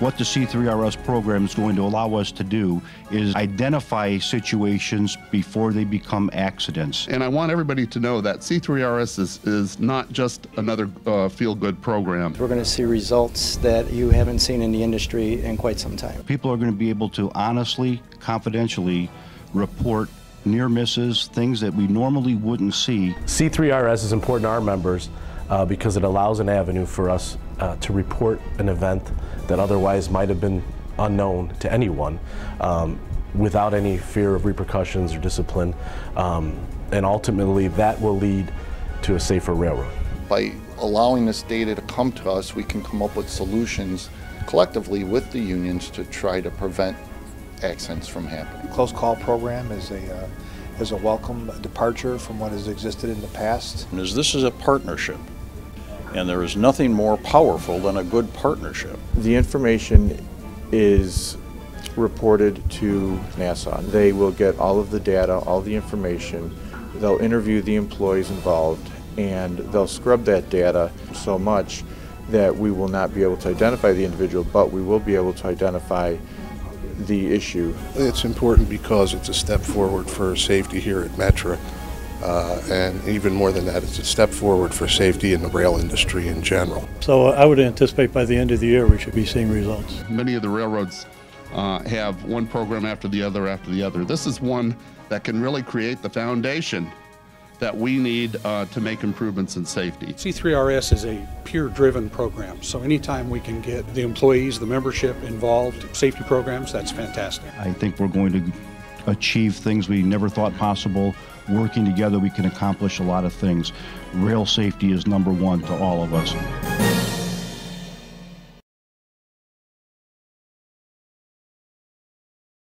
What the C3RS program is going to allow us to do is identify situations before they become accidents. And I want everybody to know that C3RS is, is not just another uh, feel good program. We're going to see results that you haven't seen in the industry in quite some time. People are going to be able to honestly, confidentially report near misses, things that we normally wouldn't see. C3RS is important to our members uh, because it allows an avenue for us uh, to report an event that otherwise might have been unknown to anyone um, without any fear of repercussions or discipline. Um, and ultimately, that will lead to a safer railroad. By allowing this data to come to us, we can come up with solutions collectively with the unions to try to prevent accidents from happening. The Close call program is a uh, is a welcome departure from what has existed in the past. As this is a partnership, and there is nothing more powerful than a good partnership. The information is reported to NASA. They will get all of the data, all the information. They'll interview the employees involved and they'll scrub that data so much that we will not be able to identify the individual, but we will be able to identify the issue. It's important because it's a step forward for safety here at Metra. Uh, and even more than that, it's a step forward for safety in the rail industry in general. So uh, I would anticipate by the end of the year we should be seeing results. Many of the railroads uh, have one program after the other after the other. This is one that can really create the foundation that we need uh, to make improvements in safety. C3RS is a peer-driven program, so anytime we can get the employees, the membership involved, in safety programs, that's fantastic. I think we're going to achieve things we never thought possible. Working together, we can accomplish a lot of things. Rail safety is number one to all of us.